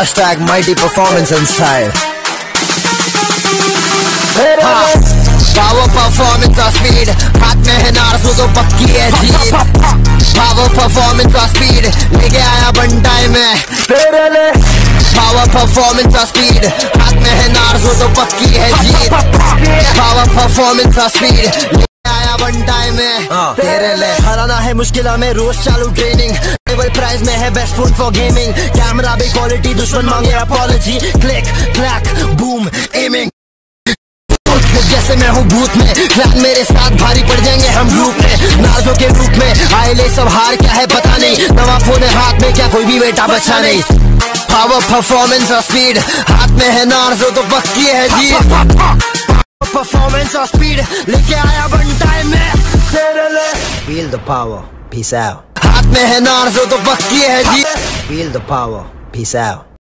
Hashtag mighty performance and style. Power performance और speed हाथ में है नारसो तो पक्की है जीत पावर परफॉर्मेंस और स्पीड लेके आया वन में पावर परफॉर्मेंस और स्पीड हाथ में है नारसो तो पक्की है जीत पावर परफॉर्मेंस और स्पीड आया वन में तेरे ले हराना है मुश्किल में रोज चालू ट्रेनिंग टेबल प्राइस में है best phone for gaming camera भी क्वालिटी दुश्मन मांगे apology click clack boom aiming जैसे मैं हूँ भूत में क्लैप मेरे साथ भारी पड़ जाएँगे हम ग्रुप में. नाजों के रूप में, आए ले सब हार क्या है पता नहीं. नवा फ़ोन है हाथ में क्या कोई भी बेटा बचा नहीं. पावर परफॉर्मेंस और स्पीड हाथ में है नार्जो तो पक्की है जी. परफॉर्मेंस और स्पीड लेके आया वन टाइम में. Feel the power peace out में नार्जो तो पक्की है जी। Feel the power peace out